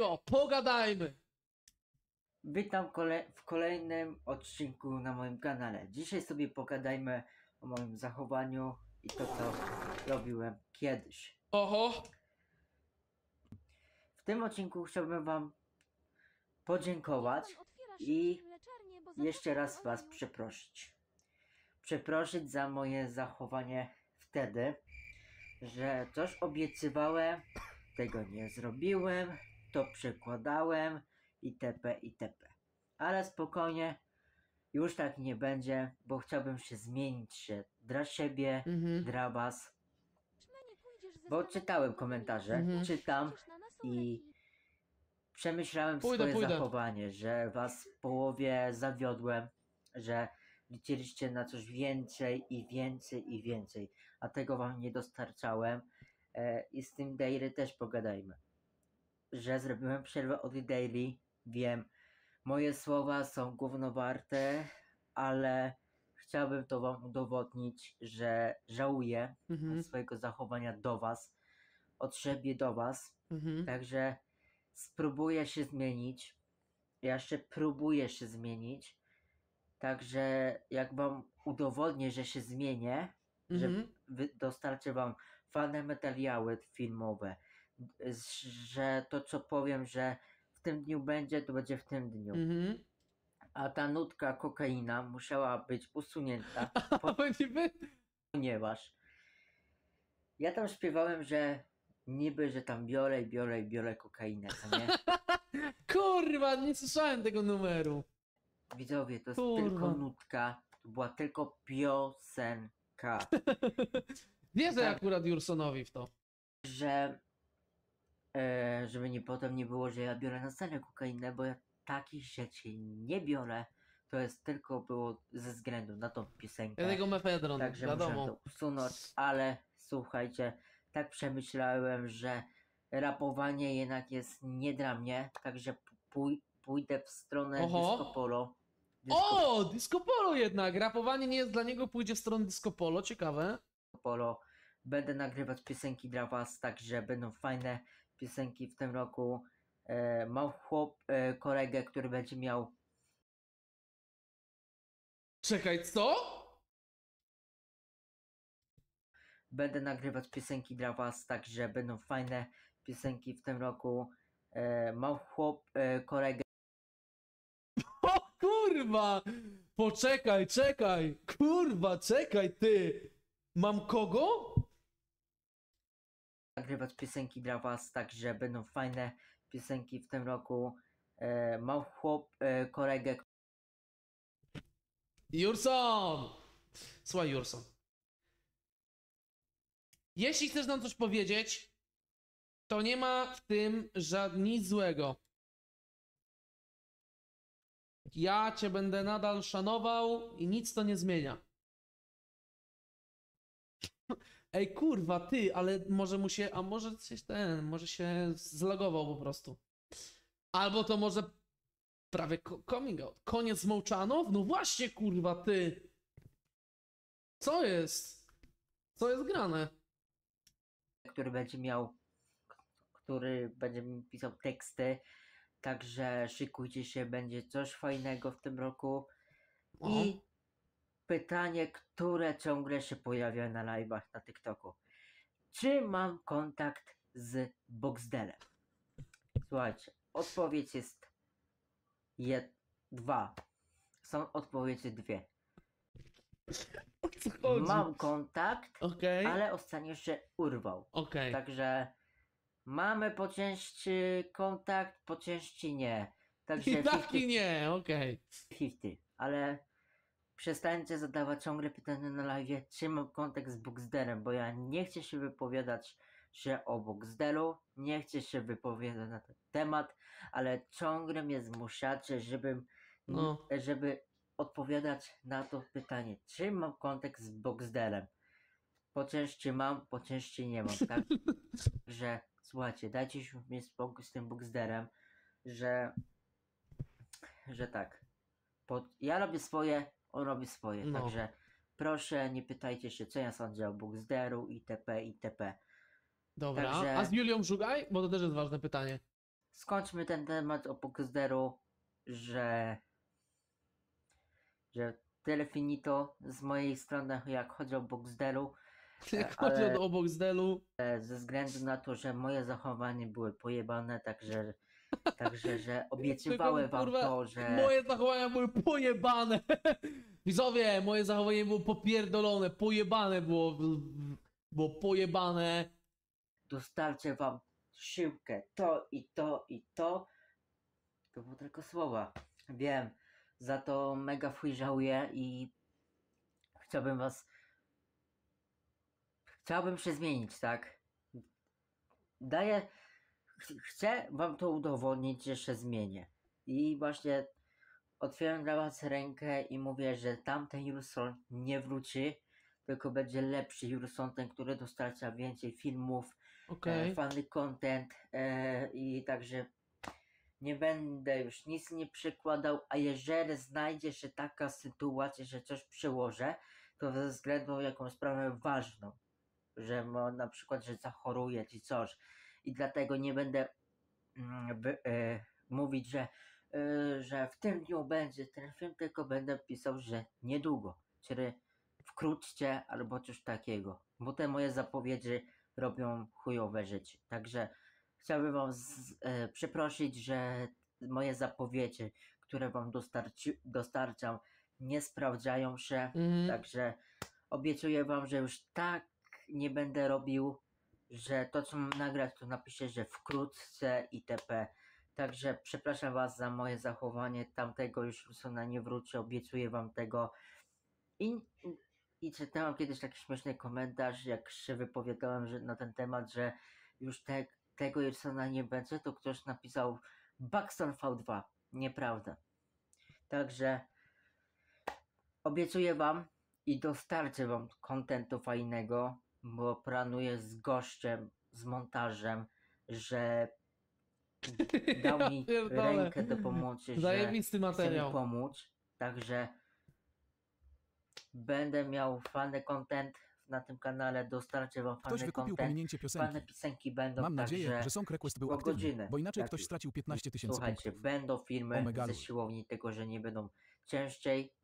Pogadajmy. Witam kole w kolejnym odcinku na moim kanale. Dzisiaj sobie pogadajmy o moim zachowaniu i to, co robiłem kiedyś. Oho, W tym odcinku chciałbym Wam podziękować i jeszcze raz Was przeprosić. Przeprosić za moje zachowanie wtedy, że coś obiecywałem, tego nie zrobiłem, to przekładałem itp. itp. Ale spokojnie, już tak nie będzie, bo chciałbym się zmienić się dla siebie, mhm. dla Was. Bo czytałem komentarze, Mhm. czytam i przemyślałem Pójdę, swoje pójdę. zachowanie, że was w połowie zawiodłem, że liczyliście na coś więcej i więcej i więcej, a tego wam nie dostarczałem. E, I z tym Daily też pogadajmy. Że zrobiłem przerwę od Daily, wiem, moje słowa są gównowarte, ale chciałbym to wam udowodnić, że żałuję Mhm. swojego zachowania do was, od siebie do was. Mhm. Także spróbuję się zmienić. Ja jeszcze próbuję się zmienić. Także jak wam udowodnię, że się zmienię, że Mhm. wy- dostarczę wam fajne materiały filmowe, że to co powiem, że w tym dniu będzie, to będzie w tym dniu. Mhm. A ta nutka kokaina musiała być usunięta, by... ponieważ ja tam śpiewałem, że niby, że tam biorę i biorę i biorę kokainę, co nie? Kurwa, nie słyszałem tego numeru. Widzowie, to jest Kurwa. tylko nutka, to była tylko piosenka, Wierzę Tak. akurat Jursonowi w to. że e, żeby nie potem nie było, że ja biorę na scenę kokainę, bo ja takich rzeczy nie biorę, to jest tylko było ze względu na tą piosenkę. Ja tego mefedron, Także muszę wiadomo. to usunąć, ale słuchajcie, tak przemyślałem, że rapowanie jednak jest nie dla mnie, także pój- pójdę w stronę Oho. disco polo. Disco O, disco polo jednak. Rapowanie nie jest dla niego, pójdzie w stronę disco polo, ciekawe. polo. Będę nagrywać piosenki dla was, także będą fajne piosenki w tym roku. E, mam chłop, e, kolegę, który będzie miał Czekaj, co? Będę nagrywać piosenki dla was, także będą fajne piosenki w tym roku. E, mam chłop, e, kolegę, O kurwa! Poczekaj, czekaj! Kurwa, czekaj, ty! Mam kogo? Nagrywać piosenki dla was, także będą fajne piosenki w tym roku. E, mam chłop, e, kolegę, Jurson! Słuchaj, Jurson. Jeśli chcesz nam coś powiedzieć, to nie ma w tym nic złego. Ja cię będę nadal szanował i nic to nie zmienia. Ej, kurwa, ty, ale może mu się, a może coś ten, może się zlogował po prostu. Albo to może prawie coming out. Koniec Mołczanów? No właśnie, kurwa, ty. Co jest? Co jest grane? który będzie miał, który będzie mi pisał teksty. Także szykujcie się, będzie coś fajnego w tym roku. O, I pytanie, które ciągle się pojawia na live'ach na TikToku. Czy mam kontakt z Boxdelem? Słuchajcie, odpowiedź jest jed... dwa. Są odpowiedzi dwie. o co chodzi? Mam kontakt, Okej, ale ostatnio się urwał. okej. Także mamy po części kontakt, po części nie. Także I tak i 50-50, nie, okej. ale przestańcie zadawać ciągle pytania na live, czy mam kontakt z Boxdelem, bo ja nie chcę się wypowiadać się o Boxdelu, nie chcę się wypowiadać na ten temat, ale ciągle mnie zmuszacie, żebym, No. żeby odpowiadać na to pytanie, czy mam kontakt z Boxdelem. Po części mam, po części nie mam, tak? że słuchajcie, dajcie się mi spokój z tym Boxderem, że że tak. Ja robię swoje, on robi swoje, No. także proszę nie pytajcie się, co ja sądzę o Boxderu itp. itp. Dobra, Także- a z Julią Żugaj? Bo to też jest ważne pytanie. skończmy ten temat o Boxderu, że że tyle finito z mojej strony, jak chodzi o Boxderu, Jak chodzi o e, ze względu na to, że moje zachowanie były pojebane, także, także że obiecywałem wam kurwa, to, że Moje zachowania były pojebane. Widzowie, moje zachowanie było popierdolone, pojebane było. Było pojebane. dostarczę wam siłkę, to i to i to. To były tylko słowa. Wiem, za to mega fuj żałuję i chciałbym was. Chciałbym się zmienić, tak? Daję. Ch- Chcę wam to udowodnić, że się zmienię. I właśnie otwieram dla was rękę i mówię, że tamten Jurson nie wróci, tylko będzie lepszy Jurson, ten, który dostarcza więcej filmów, Okej. e, fajny content e, i także nie będę już nic nie przykładał, a jeżeli znajdzie się taka sytuacja, że coś przełożę, to ze względu na jakąś sprawę ważną, że na przykład, że zachoruję czy coś i dlatego nie będę mm, e, mówić, że, e, że w tym dniu będzie ten film, tylko będę pisał, że niedługo, czyli wkrótce albo coś takiego, bo te moje zapowiedzi robią chujowe rzeczy. Także chciałbym wam z, e, przeprosić, że moje zapowiedzi, które wam dostarczy, dostarczam, nie sprawdzają się. Mhm. Także obiecuję wam, że już tak nie będę robił, że to co mam nagrać, to napiszę, że wkrótce itp. Także przepraszam was za moje zachowanie. Tamtego już Rusona nie wrócę, obiecuję wam tego. I, i czytałem kiedyś taki śmieszny komentarz, jak się wypowiadałem że, na ten temat, że już te, tego Irsona nie będzie, to ktoś napisał Buxton V2. Nieprawda. Także obiecuję wam i dostarczę wam kontentu fajnego, bo planuję z gościem, z montażem, że dał mi pierdolę. rękę do pomocy, że Zajebisty chce mi pomóc. Także będę miał fajny content na tym kanale, dostarczę wam Ktoś fajny wykupił content. pominięcie piosenki. piosenki będą, Mam nadzieję, że Song Request był po aktywny, godzinę. bo inaczej Tak. ktoś stracił 15 tysięcy Słuchajcie, punktów. będą filmy ze siłowni, tylko że nie będą częściej,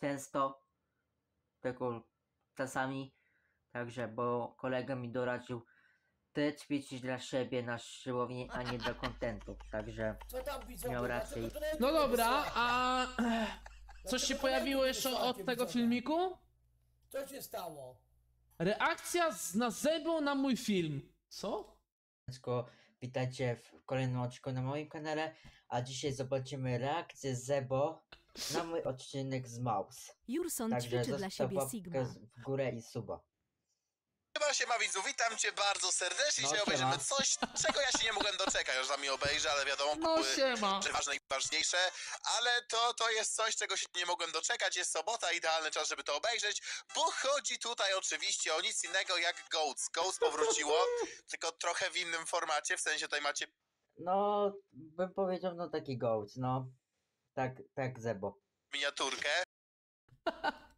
często, tylko czasami. Także, bo kolega mi doradził, ty ćwiczysz dla siebie na siłowni, a nie dla kontentu. Także Co tam widzowie? Miał rękę No dobra, a coś się pojawiło jeszcze od tego filmiku? Co się stało? Reakcja z Nazebą na mój film. Co? Wszystko, witajcie w kolejnym odcinku na moim kanale, a dzisiaj zobaczymy reakcję Zebo na mój odcinek z Mouse. Jurson Także ćwiczy dla zostaw siebie Sigma. w górę i suba. Siema, siema widzu, witam cię bardzo serdecznie. No, Dzisiaj siema. obejrzymy coś, czego ja się nie mogłem doczekać, aż wami obejrzę, ale wiadomo, No były siema. rzeczy ważne i ważniejsze, ale to, to jest coś, czego się nie mogłem doczekać. Jest sobota, idealny czas, żeby to obejrzeć, bo chodzi tutaj oczywiście o nic innego jak Goats. Goats powróciło, tylko trochę w innym formacie, w sensie tutaj macie No, bym powiedział, no taki gołd, no. Tak, tak Zebo. miniaturkę.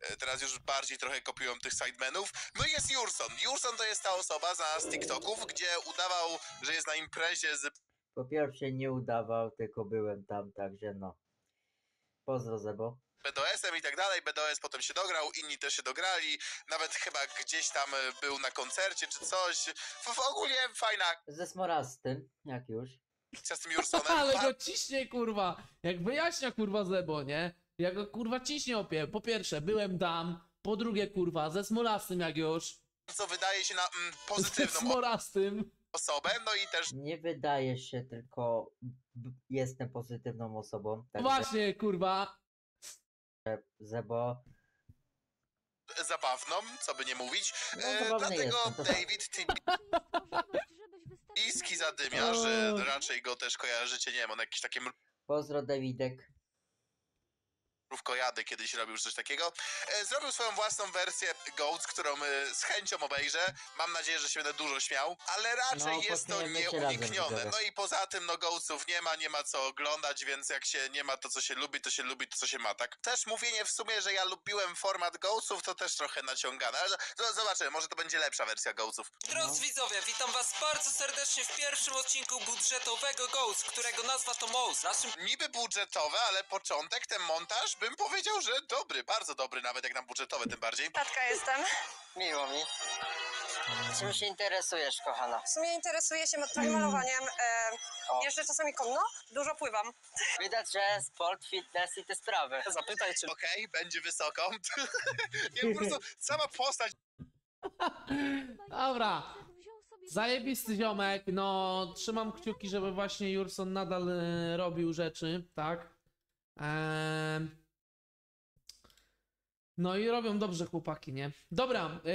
E, Teraz już bardziej trochę kopiują tych sidemenów. No i jest Jurson. Jurson to jest ta osoba znana z TikToków, gdzie udawał, że jest na imprezie z Po pierwsze nie udawał, tylko byłem tam, także no. Pozdro Zebo. BDS-em i tak dalej. BDS potem się dograł, inni też się dograli. Nawet chyba gdzieś tam e, był na koncercie czy coś. W, w ogóle fajna Ze Smorastym, jak już. z tym Jursonem. Ale go ciśnie kurwa. Jak wyjaśnia kurwa Zebo, nie? Jak go kurwa ciśnie opie. Po pierwsze, byłem tam. Po drugie, kurwa, ze Smolastym jak już. Bardzo wydaje się na mm, Ze pozytywną Smolastym. osobę. No i też Nie wydaje się, tylko b- jestem pozytywną osobą. Także Właśnie, kurwa. Zebo. zabawną, co by nie mówić. No, E, zabawny dlatego jestem, to David Tibiski zadymia, że raczej go też kojarzycie. Nie wiem, on jakiś takie Pozdro Dawidek. Kojady kiedyś robił coś takiego. E, Zrobił swoją własną wersję Goats, którą e, z chęcią obejrzę. Mam nadzieję, że się będę dużo śmiał, ale raczej No, jest to nieuniknione. No i poza tym, no Goatsów nie ma, nie ma co oglądać, więc jak się nie ma to, co się lubi, to się lubi to, co się ma, tak? Też mówienie w sumie, że ja lubiłem format Goatsów, to też trochę naciągane, ale z- zobaczymy, może to będzie lepsza wersja Goatsów. Drodzy widzowie, witam was bardzo serdecznie w pierwszym odcinku budżetowego Ghost, którego nazwa to Mouse. Naszym Niby budżetowe, ale początek, ten montaż, bym powiedział, że dobry, bardzo dobry, nawet jak na budżetowe tym bardziej. Tatka jestem. Miło mi. Czym się interesujesz, kochana? W sumie interesuję się twoim malowaniem. E, O. jeszcze czasami konno. Dużo pływam. Widać, że sport, fitness i te sprawy. zapytaj, czy Okej, będzie wysoko. nie, po prostu sama postać Dobra. Zajebisty ziomek, no trzymam kciuki, żeby właśnie Jurson nadal e, robił rzeczy, tak? Ehm. No i robią dobrze chłopaki, nie? Dobra, e,